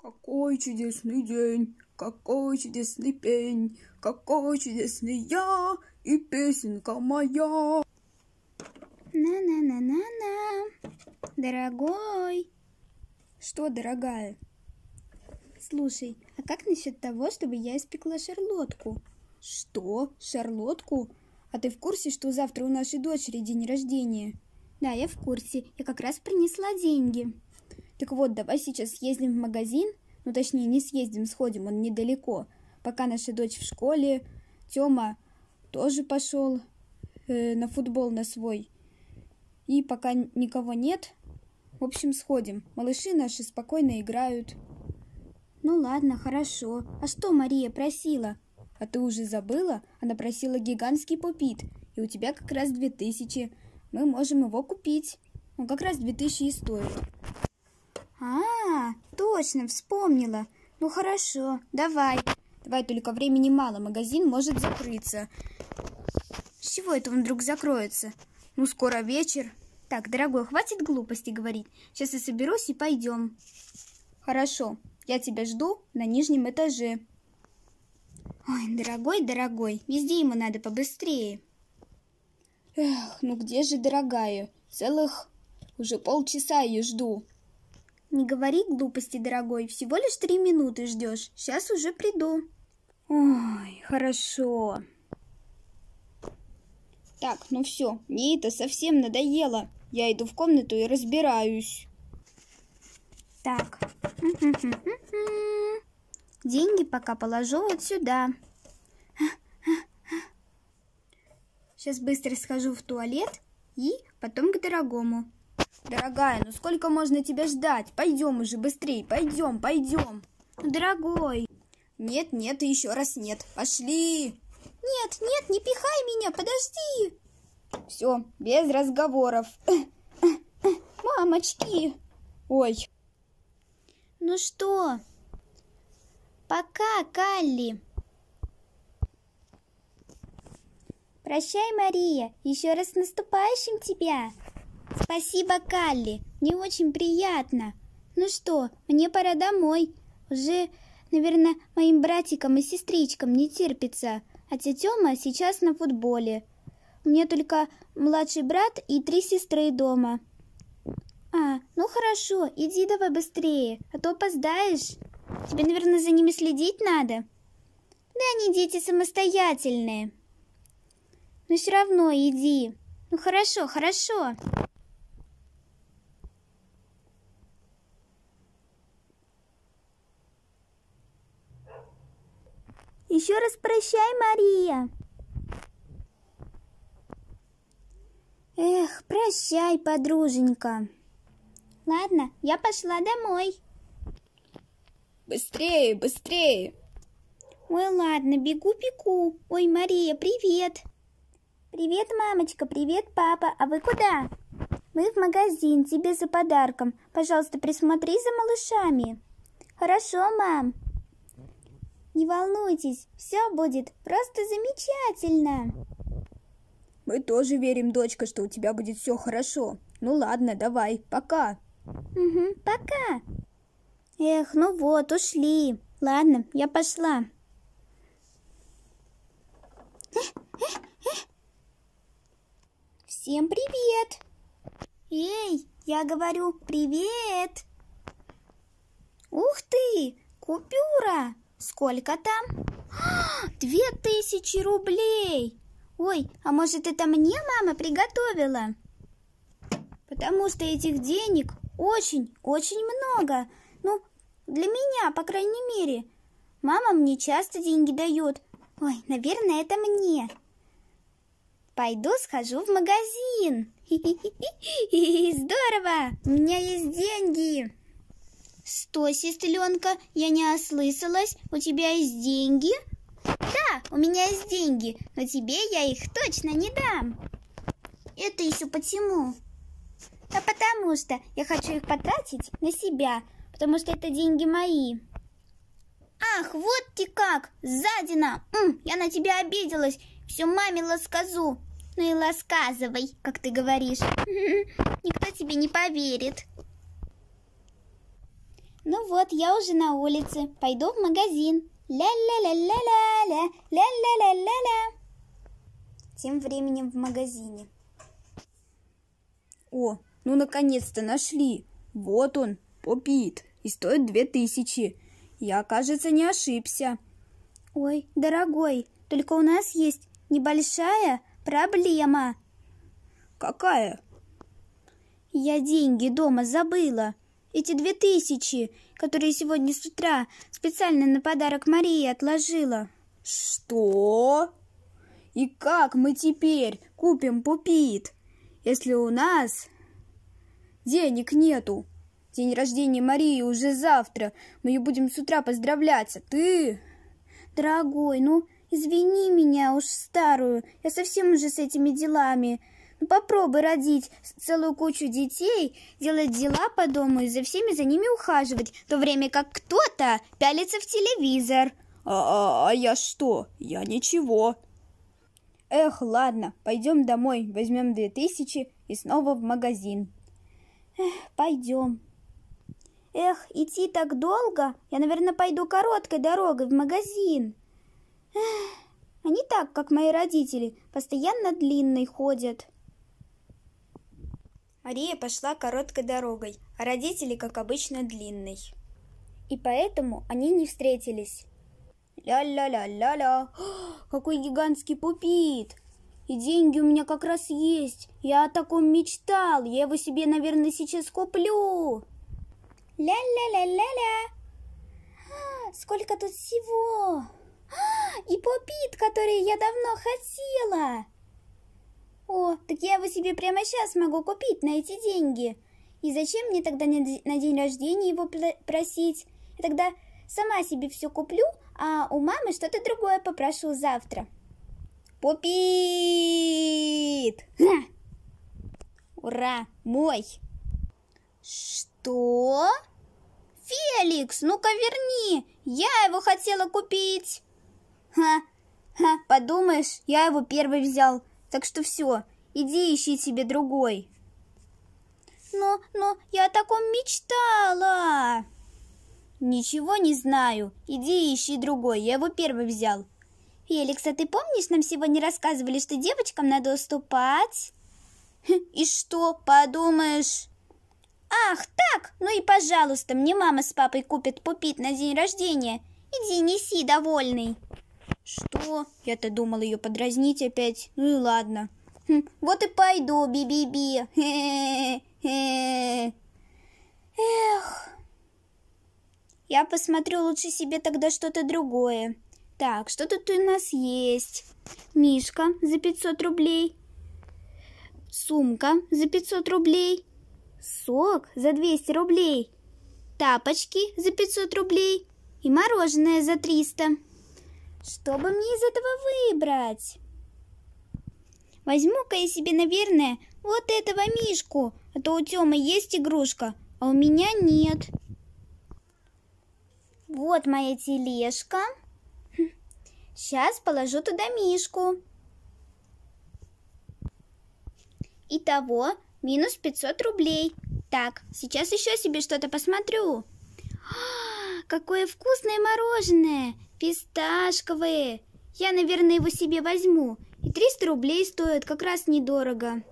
Какой чудесный день, какой чудесный пень, какой чудесный я и песенка моя. На-на-на-на-на. Дорогой. Что, дорогая? Слушай, а как насчет того, чтобы я испекла шарлотку? Что? Шарлотку? А ты в курсе, что завтра у нашей дочери день рождения? Да, я в курсе. Я как раз принесла деньги. Так вот, давай сейчас съездим в магазин. Ну, точнее, не съездим, сходим, он недалеко. Пока наша дочь в школе. Тёма тоже пошел э, на футбол на свой. И пока никого нет, в общем, сходим. Малыши наши спокойно играют. Ну ладно, хорошо. А что Мария просила? А ты уже забыла? Она просила гигантский пупит. И у тебя как раз две тысячи. Мы можем его купить. Он как раз две тысячи и стоит. А, точно, вспомнила. Ну хорошо, давай. Давай, только времени мало, магазин может закрыться. С чего это он вдруг закроется? Ну, скоро вечер. Так, дорогой, хватит глупости говорить. Сейчас я соберусь и пойдем. Хорошо, я тебя жду на нижнем этаже. Ой, дорогой, дорогой, везде ему надо побыстрее. Эх, ну где же, дорогая? Целых уже полчаса ее жду. Не говори глупости, дорогой, всего лишь три минуты ждешь. Сейчас уже приду. Ой, хорошо. Так, ну все, мне это совсем надоело. Я иду в комнату и разбираюсь. Так. Деньги пока положу вот сюда. Сейчас быстро схожу в туалет и потом к дорогому. Дорогая, ну сколько можно тебя ждать? Пойдем уже быстрее, пойдем, пойдем. Ну, дорогой. Нет, нет и еще раз нет. Пошли. Нет, нет, не пихай меня, подожди. Все, без разговоров. Мамочки. Ой. Ну что? Пока, Калли. Прощай, Мария. Еще раз наступающим тебя. Спасибо, Калли. Мне очень приятно. Ну что, мне пора домой. Уже, наверное, моим братикам и сестричкам не терпится. А тетя сейчас на футболе. У меня только младший брат и три сестры дома. А, ну хорошо, иди давай быстрее, а то опоздаешь. Тебе, наверное, за ними следить надо. Да они дети самостоятельные. Но все равно иди. Ну хорошо, хорошо. Еще раз прощай, Мария. Эх, прощай, подруженька. Ладно, я пошла домой. Быстрее, быстрее. Ой, ладно, бегу-бегу. Ой, Мария, привет. Привет, мамочка, привет, папа. А вы куда? Мы в магазин, тебе за подарком. Пожалуйста, присмотри за малышами. Хорошо, мам. Не волнуйтесь, все будет просто замечательно. Мы тоже верим, дочка, что у тебя будет все хорошо. Ну ладно, давай, пока. Угу, пока. Эх, ну вот, ушли. Ладно, я пошла. Всем привет! Эй, я говорю привет! Ух ты, купюра! Сколько там? Две тысячи рублей! Ой, а может это мне мама приготовила? Потому что этих денег очень, очень много. Ну, для меня, по крайней мере. Мама мне часто деньги дает. Ой, наверное, это мне. Пойду схожу в магазин. Здорово! У меня есть деньги. Стой, сестренка, я не ослышалась. У тебя есть деньги? Да, у меня есть деньги, но тебе я их точно не дам. Это еще почему? Да потому что я хочу их потратить на себя, потому что это деньги мои. Ах, вот ты как, сзадина. М, я на тебя обиделась, все маме ласказу. Ну и ласказывай, как ты говоришь. Никто тебе не поверит. Ну вот, я уже на улице. Пойду в магазин. Ля-ля-ля-ля-ля-ля, ля-ля-ля-ля-ля. Тем временем в магазине. О, ну наконец-то нашли. Вот он, попит, и стоит две тысячи. Я, кажется, не ошибся. Ой, дорогой, только у нас есть небольшая проблема. Какая? Я деньги дома забыла. Эти две тысячи, которые сегодня с утра специально на подарок Марии отложила. Что? И как мы теперь купим пупит, если у нас денег нету? День рождения Марии уже завтра. Мы ее будем с утра поздравляться. Ты... Дорогой, ну, извини меня уж старую. Я совсем уже с этими делами. Ну, попробуй родить целую кучу детей, делать дела по дому и за всеми за ними ухаживать, в то время как кто-то пялится в телевизор. А, а, а я что? Я ничего. Эх, ладно, пойдем домой, возьмем две тысячи и снова в магазин. Эх, пойдем. Эх, идти так долго. Я, наверное, пойду короткой дорогой в магазин. Эх, не так, как мои родители, постоянно длинной ходят. Мария пошла короткой дорогой, а родители, как обычно, длинной. И поэтому они не встретились. Ля-ля-ля-ля-ля. Какой гигантский пупит! И деньги у меня как раз есть. Я о таком мечтал. Я его себе, наверное, сейчас куплю. Ля-ля-ля-ля-ля. А, сколько тут всего. А, и пупит, который я давно хотела. О, так я его себе прямо сейчас могу купить на эти деньги. И зачем мне тогда на день рождения его просить? Я тогда сама себе все куплю, а у мамы что-то другое попрошу завтра. Пупит! Ура, мой! Что? Феликс, ну-ка верни! Я его хотела купить! Ха, ха, подумаешь, я его первый взял. Так что все, иди ищи себе другой. Но, но, я о таком мечтала. Ничего не знаю. Иди ищи другой, я его первый взял. Феликс, а ты помнишь, нам сегодня рассказывали, что девочкам надо уступать? И что, подумаешь? Ах, так? Ну и пожалуйста, мне мама с папой купят пупит на день рождения. Иди, неси, довольный. Что? Я-то думал ее подразнить опять. Ну и ладно. Хм, вот и пойду, би-би-би. Эх. Я посмотрю лучше себе тогда что-то другое. Так, что тут у нас есть? Мишка за 500 рублей. Сумка за 500 рублей. Сок за 200 рублей. Тапочки за 500 рублей. И мороженое за 300. Что бы мне из этого выбрать? Возьму-ка я себе, наверное, вот этого Мишку, а то у Тёмы есть игрушка, а у меня нет. Вот моя тележка. Сейчас положу туда Мишку. Итого минус 500 рублей. Так, сейчас еще себе что-то посмотрю. Какое вкусное мороженое! Фисташковые! Я, наверное, его себе возьму. И 300 рублей стоит, как раз недорого.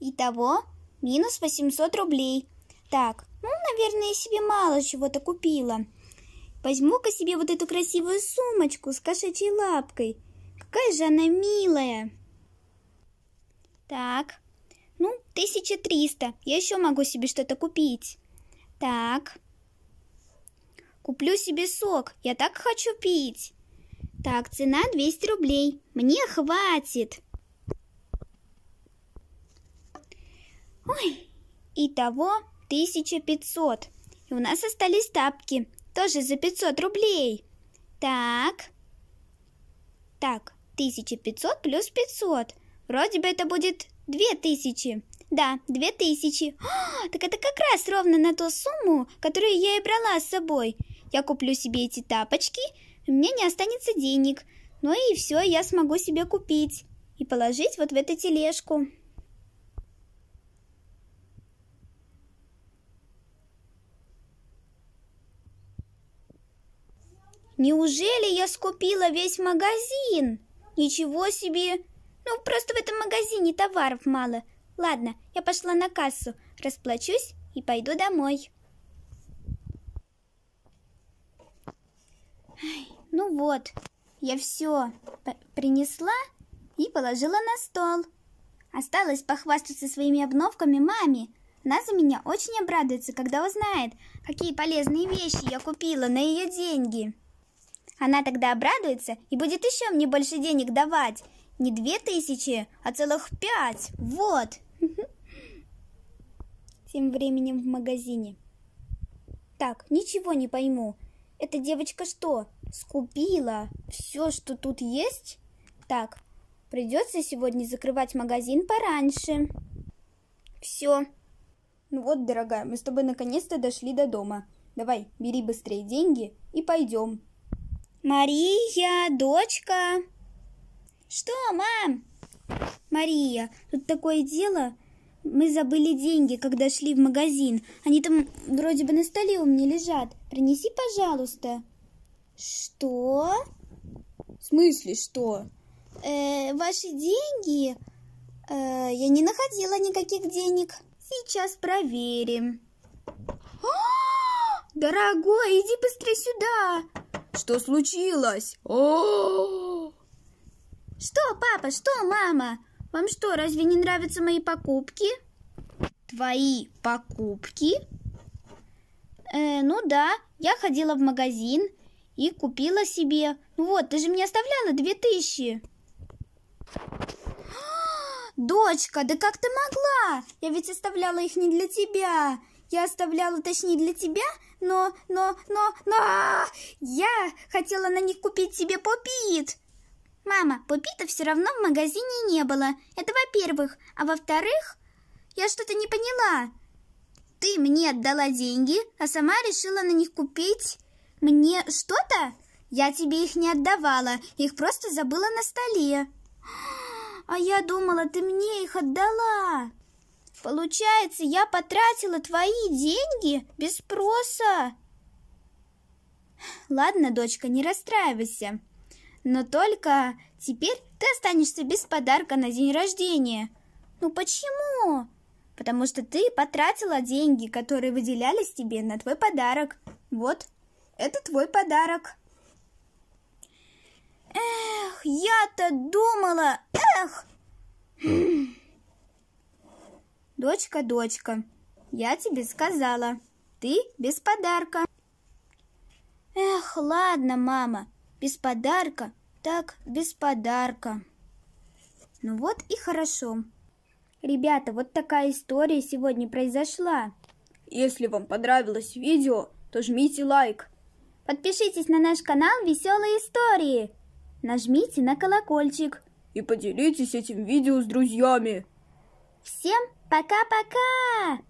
Итого минус 800 рублей. Так, ну, наверное, я себе мало чего-то купила. Возьму-ка себе вот эту красивую сумочку с кошачьей лапкой. Какая же она милая. Так, ну, 1300. Я еще могу себе что-то купить. Так, Куплю себе сок, я так хочу пить. Так, цена 200 рублей. Мне хватит. Ой, итого 1500. И у нас остались тапки, тоже за 500 рублей. Так. Так, 1500 плюс 500. Вроде бы это будет 2000. Да, 2000. О, так это как раз ровно на ту сумму, которую я и брала с собой я куплю себе эти тапочки, у меня не останется денег, но и все я смогу себе купить и положить вот в эту тележку. Неужели я скупила весь магазин? Ничего себе! Ну, просто в этом магазине товаров мало. Ладно, я пошла на кассу, расплачусь и пойду домой. Ну вот, я все принесла и положила на стол. Осталось похвастаться своими обновками маме. Она за меня очень обрадуется, когда узнает, какие полезные вещи я купила на ее деньги. Она тогда обрадуется и будет еще мне больше денег давать. Не две тысячи, а целых пять. Вот. Тем временем в магазине. Так, ничего не пойму. Эта девочка что, скупила все, что тут есть? Так, придется сегодня закрывать магазин пораньше. Все. Ну вот, дорогая, мы с тобой наконец-то дошли до дома. Давай, бери быстрее деньги и пойдем. Мария, дочка. Что, мам? Мария, тут такое дело. Мы забыли деньги, когда шли в магазин. Они там вроде бы на столе у меня лежат. Принеси, пожалуйста. Что? В смысле, что? Э, ваши деньги? Э, я не находила никаких денег. Сейчас проверим. А, дорогой, иди быстрее сюда. Что случилось? О! Что, папа, что, мама? Вам что, разве не нравятся мои покупки? Твои покупки? Э, ну да, я ходила в магазин и купила себе. Ну вот, ты же мне оставляла две тысячи. Дочка, да как ты могла? Я ведь оставляла их не для тебя. Я оставляла, точнее, для тебя, но, но, но, но... Я хотела на них купить себе попит. Мама, пупита все равно в магазине не было. Это во-первых. А во-вторых, я что-то не поняла. Ты мне отдала деньги, а сама решила на них купить мне что-то? Я тебе их не отдавала, их просто забыла на столе. А я думала, ты мне их отдала. Получается, я потратила твои деньги без спроса. Ладно, дочка, не расстраивайся. Но только теперь ты останешься без подарка на день рождения. Ну почему? Потому что ты потратила деньги, которые выделялись тебе на твой подарок. Вот, это твой подарок. Эх, я-то думала, эх! Дочка, дочка, я тебе сказала, ты без подарка. Эх, ладно, мама, без подарка, так без подарка. Ну вот и хорошо. Ребята, вот такая история сегодня произошла. Если вам понравилось видео, то жмите лайк. Подпишитесь на наш канал Веселые истории. Нажмите на колокольчик. И поделитесь этим видео с друзьями. Всем пока-пока!